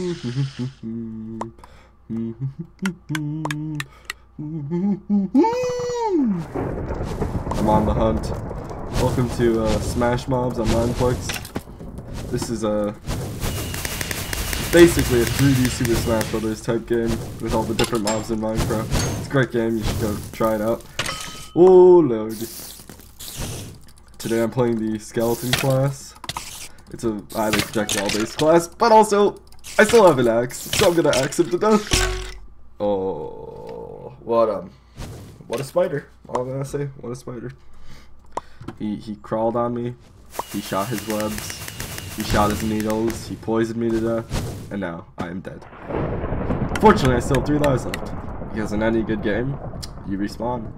I'm on the hunt. Welcome to uh, Smash Mobs on Mineplex. This is a basically a 3D Super Smash Brothers type game with all the different mobs in Minecraft. It's a great game. You should go try it out. Oh lord. Today I'm playing the Skeleton class. It's a highly projectile based class, but also I still have an axe, so I'm gonna axe him to death. Oh, what a, what a spider. All I'm gonna say, what a spider. He, he crawled on me, he shot his webs, he shot his needles, he poisoned me to death, and now I am dead. Fortunately, I still have three lives left, because in any good game, you respawn.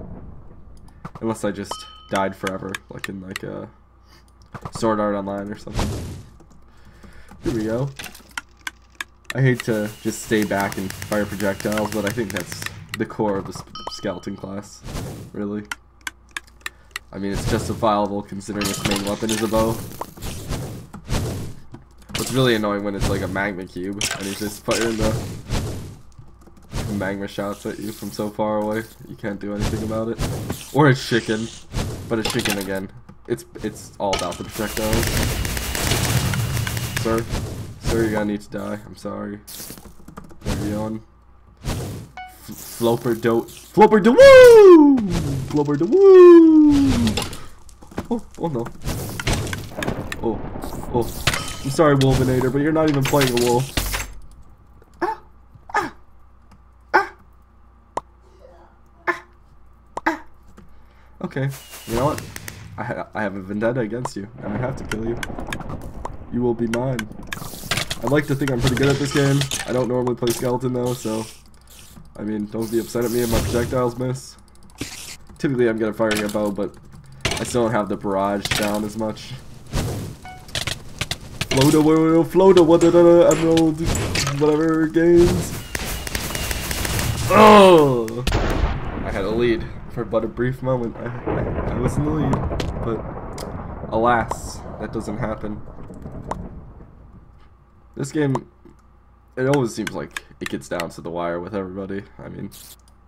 Unless I just died forever, like in like a Sword Art Online or something. Here we go. I hate to just stay back and fire projectiles, but I think that's the core of the skeleton class, really. I mean, it's justifiable considering its main weapon is a bow. What's really annoying when it's like a magma cube, and he's just firing the magma shots at you from so far away. You can't do anything about it. Or it's chicken, but it's chicken again. It's it's all about the projectiles. Sir? You're gonna need to die. I'm sorry. Carry on. Floper do Floper do woo! Floper do woo! Oh, oh no. Oh, oh. I'm sorry, Wolvenator, but you're not even playing a wolf. Okay, you know what? I, ha I have a vendetta against you, and I have to kill you. You will be mine. I like to think I'm pretty good at this game. I don't normally play Skeleton though, so... I mean, don't be upset at me if my projectiles miss. Typically I'm good at firing a bow, but I still don't have the barrage down as much. Floata, floata, what the emerald, whatever games. Oh! I had a lead for but a brief moment. I, I, I was in the lead, but alas, that doesn't happen. This game, it always seems like it gets down to the wire with everybody. I mean,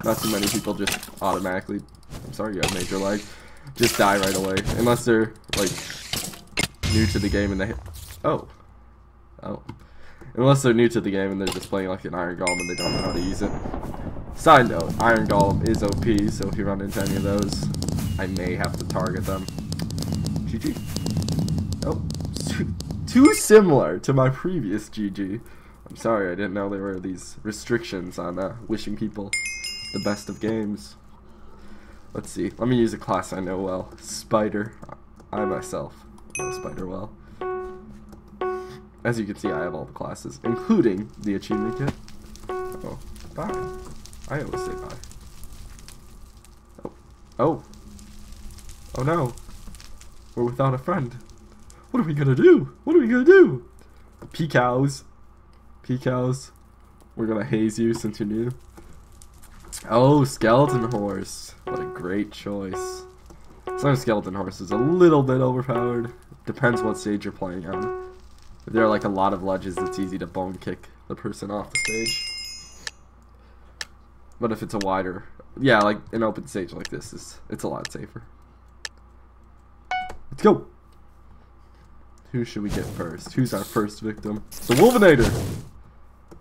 not too many people just automatically, I'm sorry you have major lag, just die right away. Unless they're, like, new to the game and they, oh, oh. Unless they're new to the game and they're just playing like an Iron Golem and they don't know how to use it. Side note, Iron Golem is OP, so if you run into any of those, I may have to target them. GG. Oh, too similar to my previous GG. I'm sorry, I didn't know there were these restrictions on uh, wishing people the best of games. Let's see. Let me use a class I know well. Spider. I myself know Spider well. As you can see, I have all the classes, including the achievement kit. Oh, bye. I always say bye. Oh. Oh. Oh no. We're without a friend. What are we gonna do? What are we gonna do? Peacows. Peacows. We're gonna haze you since you're new. Oh, Skeleton Horse. What a great choice. Some Skeleton Horse is a little bit overpowered. Depends what stage you're playing on. If there are like a lot of ledges, it's easy to bone kick the person off the stage. But if it's a wider, yeah, like an open stage like this is, it's a lot safer. Let's go. Who should we get first? Who's our first victim? The Wolvenator!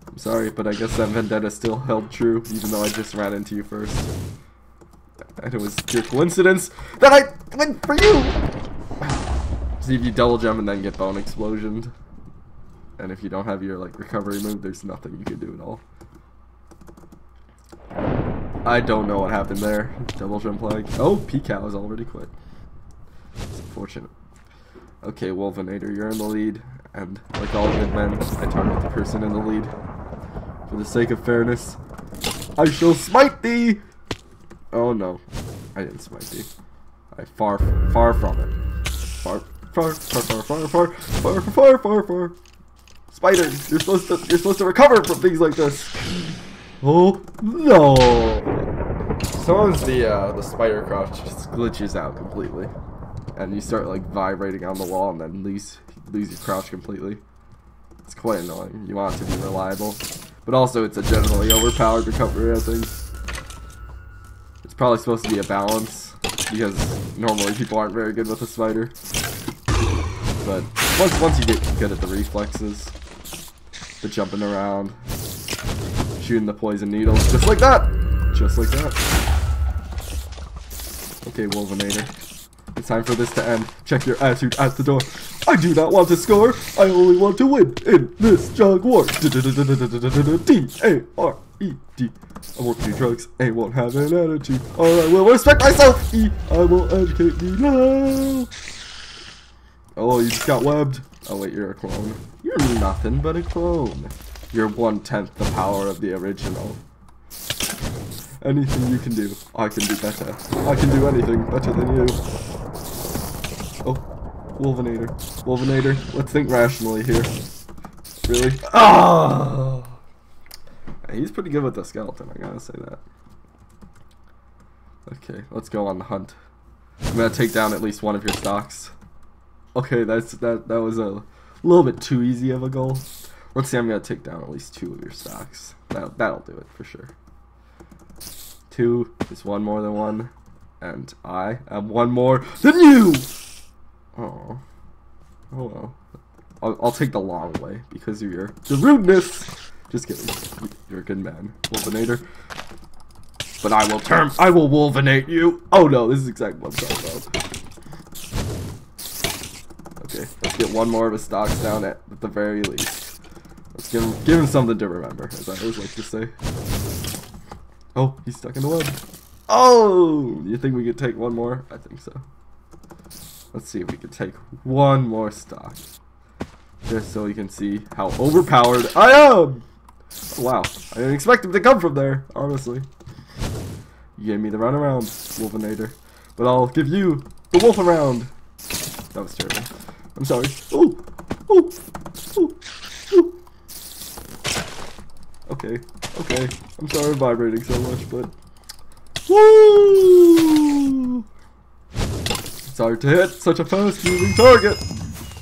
I'm sorry, but I guess that vendetta still held true, even though I just ran into you first. And it was pure coincidence that I went for you! See if you double jump and then get bone explosioned. And if you don't have your like recovery move, there's nothing you can do at all. I don't know what happened there. Double jump lag. Oh, Peacow has already quit. It's unfortunate. Okay, Wolvenator, you're in the lead, and like all good men, I target the person in the lead. For the sake of fairness, I shall smite thee! Oh no, I didn't smite thee. I far, far from it. Far, far, far, far, far, far, far, far, far, far. Spider, you're supposed to, you're supposed to recover from things like this. Oh no! Sometimes the uh, the spider crouch just glitches out completely and you start like vibrating on the wall and then lose lose your crouch completely. It's quite annoying. You want it to be reliable. But also, it's a generally overpowered recovery, I think. It's probably supposed to be a balance, because normally people aren't very good with a spider. But once, once you get good at the reflexes, the jumping around, shooting the poison needles, just like that! Just like that. Okay, Wolvenator. It's time for this to end. Check your attitude at the door. I do not want to score. I only want to win in this jug war. D-A-R-E-D. I won't do drugs. A won't have an attitude. Or I will respect myself. E. I will educate me now. Oh, you just got webbed. Oh wait, you're a clone. You're nothing but a clone. You're one-tenth the power of the original. Anything you can do, I can do better. I can do anything better than you. Oh, Wolvenator. Wolvenator, let's think rationally here. Really? Oh! He's pretty good with the skeleton, I gotta say that. Okay, let's go on the hunt. I'm gonna take down at least one of your stocks. Okay, that's that that was a little bit too easy of a goal. Let's see, I'm gonna take down at least two of your stocks. That that'll do it for sure. Two is one more than one, and I am one more than you. Oh, oh well. I'll, I'll take the long way because of your the rudeness. Just kidding. You're a good man, Wolvenator. But I will turn. I will Wolvenate you. Oh no, this is exactly what I'm talking about. Okay, let's get one more of his stocks down at, at the very least. Let's give him, give him something to remember, as I always like to say. Oh, he's stuck in the web. Oh! You think we could take one more? I think so. Let's see if we can take one more stock. Just so you can see how overpowered I am! Wow, I didn't expect him to come from there, honestly. You gave me the runaround, Wolvenator. But I'll give you the wolf around. That was terrible. I'm sorry. Ooh! Ooh! Ooh! Ooh! Okay, okay. I'm sorry I'm vibrating so much, but... Woo! Hard to hit such a fast moving target!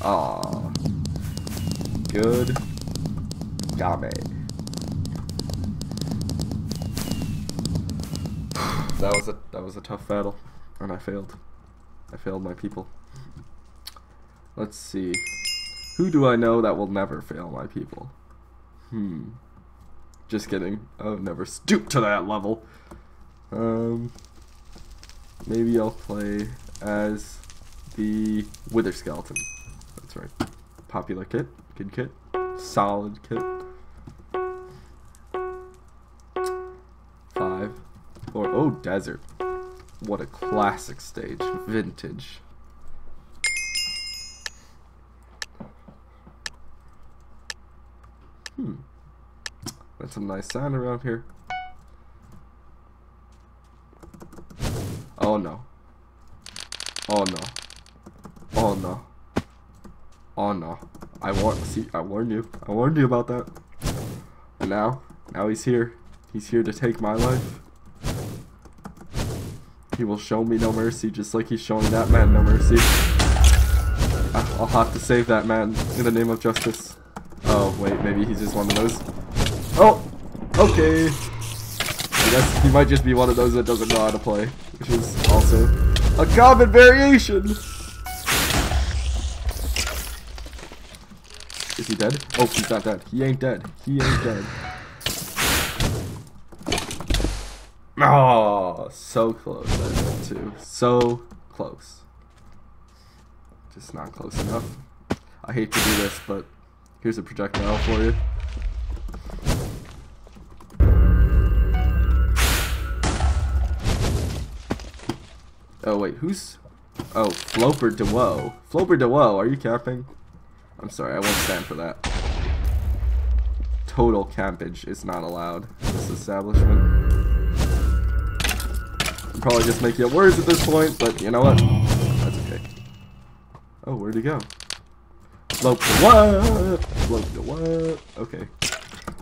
Ah, Good. Game. That was a that was a tough battle, and I failed. I failed my people. Let's see. Who do I know that will never fail my people? Hmm. Just kidding. I would never stoop to that level. Um. Maybe I'll play as the Wither Skeleton. That's right. Popular kit. Good kit. Solid kit. Five. Four. Oh, Desert. What a classic stage. Vintage. Hmm. That's some nice sound around here. Oh no. Oh no. Oh no. Oh no. I see I warned you. I warned you about that. And now, now he's here. He's here to take my life. He will show me no mercy just like he's showing that man no mercy. I'll have to save that man in the name of justice. Oh, wait, maybe he's just one of those. Oh! Okay. I guess he might just be one of those that doesn't know how to play, which is also a common variation. He dead? Oh, he's not dead. He ain't dead. He ain't dead. Oh, so close, I. So close. Just not close enough. I hate to do this, but here's a projectile for you. Oh wait, who's... Oh, Floper DeWoe. Floper DeWoe, are you camping? I'm sorry, I won't stand for that. Total campage is not allowed in this establishment. I'm probably just making up words at this point, but you know what? That's okay. Oh, where'd he go? Float the what? Float the what? Okay.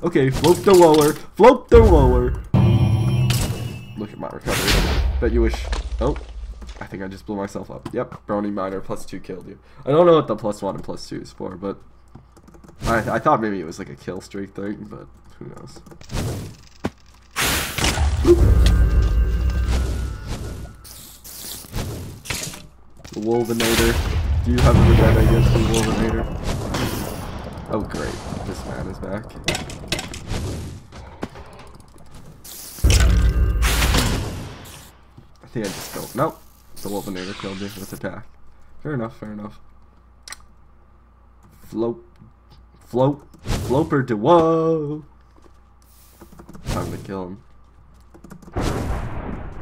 Okay, float the lower. Float the lower. Look at my recovery. Bet you wish... Oh. I think I just blew myself up. Yep, BronyMiner plus 2 killed you. I don't know what the plus 1 and plus 2 is for, but I, I thought maybe it was like a kill streak thing, but who knows. The Wolvenator. Do you have a vendetta against the Wolvenator? Oh great, this man is back. I think I just killed. Nope. The Wolvenator killed me with attack. Fair enough, fair enough. Float. Float. Floper to whoa! Time to kill him.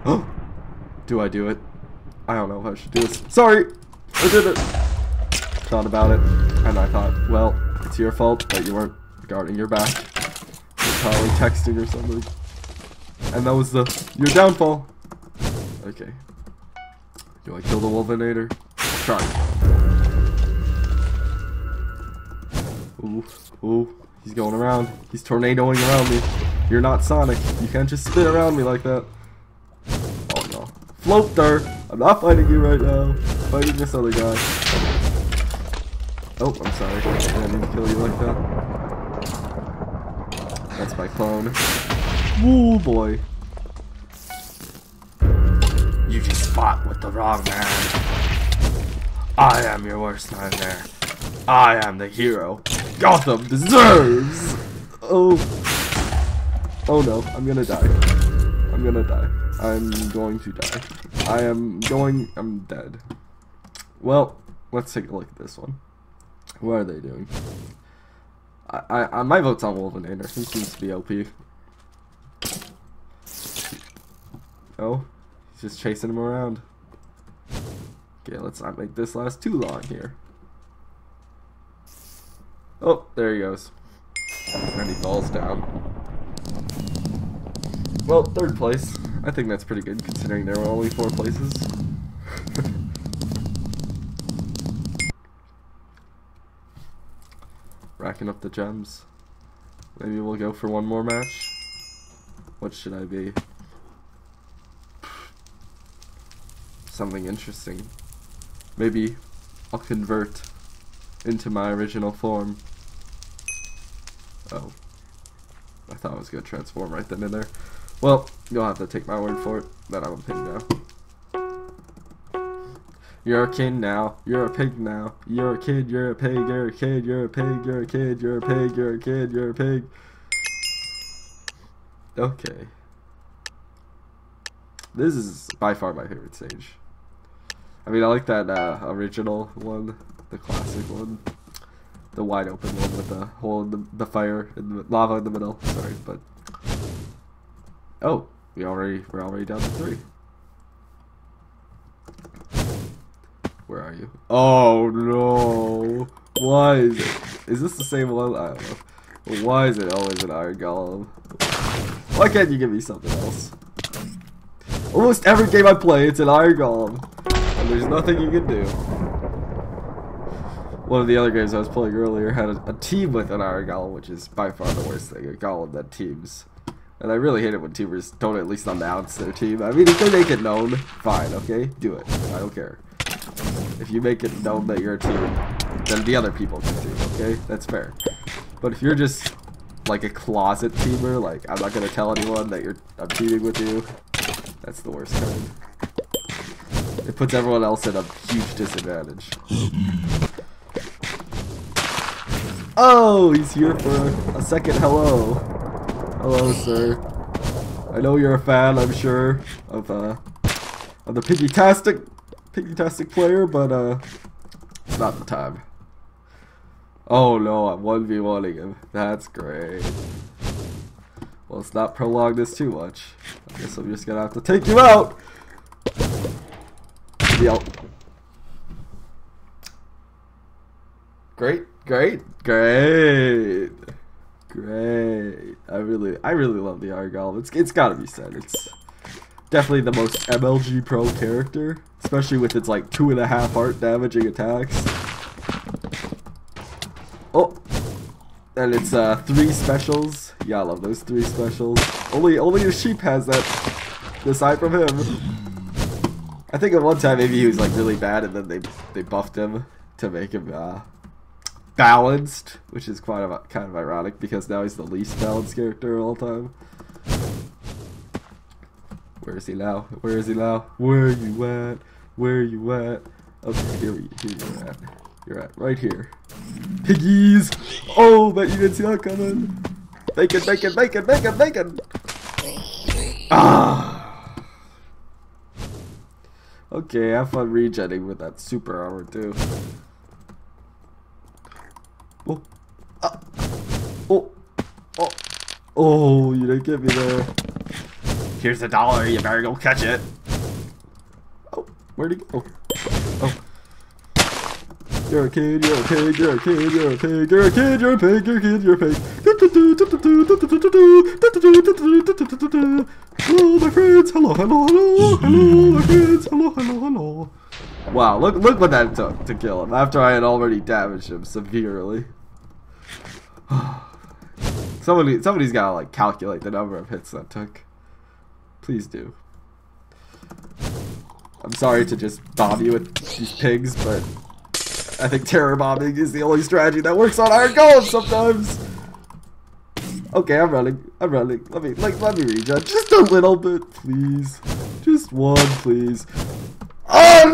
Oh! do I do it? I don't know if I should do this. Sorry! I did it! Thought about it, and I thought, well, it's your fault that you weren't guarding your back. You're probably texting or something. And that was the your downfall. Okay. Do I kill the Wolvenator? Try. Ooh, ooh, he's going around. He's tornadoing around me. You're not Sonic. You can't just spin around me like that. Oh no. Float there! I'm not fighting you right now. I'm fighting this other guy. Oh, I'm sorry. I didn't mean to kill you like that. That's my clone. Ooh boy. Fought with the wrong man. I am your worst nightmare. I am the hero Gotham deserves! Oh. Oh no, I'm gonna die. I'm gonna die. I'm going to die. I am going... I'm dead. Well, let's take a look at this one. What are they doing? I, I, my vote's on Wolvenator. He seems to be OP. Oh, just chasing him around. Okay, let's not make this last too long here. Oh, there he goes. And he falls down. Well, third place. I think that's pretty good considering there were only four places. Racking up the gems. Maybe we'll go for one more match. What should I be? Something interesting. Maybe I'll convert into my original form. Oh. I thought I was gonna transform right then and there. Well, you'll have to take my word for it that I'm a pig now. You're a kid now. You're a pig now. You're a kid. You're a pig. You're a kid. You're a pig. You're a kid. You're a pig. You're a kid. You're a pig. Okay. This is by far my favorite stage. I mean, I like that uh, original one, the classic one, the wide open one with the hole in the, the fire and the lava in the middle. Sorry, but oh, we already we're already down to three. Where are you? Oh no! Why is it? Is this the same one? I don't know. Why is it always an iron golem? Why can't you give me something else? Almost every game I play, it's an iron golem and there's nothing you can do. One of the other games I was playing earlier had a, a team with an iron golem, which is by far the worst thing, a golem that teams. And I really hate it when teamers don't at least announce their team. I mean, if they make it known, fine, okay? Do it. I don't care. If you make it known that you're a team, then the other people can too, okay? That's fair. But if you're just like a closet teamer, like I'm not gonna tell anyone that you're I'm teaming with you, that's the worst kind. It puts everyone else at a huge disadvantage. Oh, he's here for a second hello. Hello, sir. I know you're a fan, I'm sure, of uh of the Piggy-tastic Piggy-tastic player, but uh it's not the time. Oh no, I'm 1v1ing him. That's great. Well, let's not prolong this too much. I guess I'm just gonna have to take you out! Yep. Great, great, great, great. I really, I really love the Argyle. It's, it's gotta be said. It's definitely the most MLG Pro character, especially with its like two and a half heart damaging attacks. Oh, and it's uh three specials. Yeah, I love those three specials. Only, only a sheep has that. Aside from him. I think at one time maybe he was like really bad, and then they they buffed him to make him uh, balanced, which is quite of, kind of ironic because now he's the least balanced character of all time. Where is he now? Where is he now? Where you at? Where you at? Okay, here, we, here you're at. You're at right here. Piggies! Oh, bet you didn't see that coming. Bacon, bacon, bacon, bacon, bacon! Ah! Okay, have fun regenning with that super armor too. Oh. Ah. Oh. Oh. Oh, you didn't get me there. Here's a dollar, you better go catch it. Oh, where'd he go? Oh. You're a kid, you're a pig, you're a kid, you're a pig, you're a kid, you're a pig, you're a kid, you're a pig. Hello, my friends. Hello, hello, hello, hello, my friends. Hello, hello, hello. Wow, look, look what that took to kill him after I had already damaged him severely. Somebody, somebody's gotta like calculate the number of hits that took. Please do. I'm sorry to just bomb you with these pigs, but I think terror bombing is the only strategy that works on Iron Golem sometimes. Okay, I'm running. I'm running. Let me like let me regen just a little bit, please. Just one, please. Oh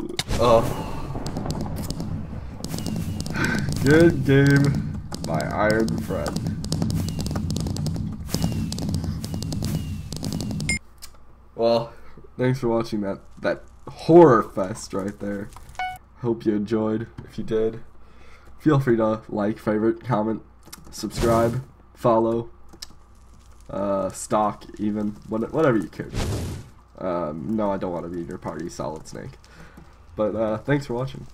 no! Oh. Good game, my iron friend. Well, thanks for watching that that horror fest right there. Hope you enjoyed. If you did, feel free to like, favorite, comment, subscribe, follow, uh, stock, even whatever you could. Um, no, I don't want to be your party, Solid Snake. But uh, thanks for watching.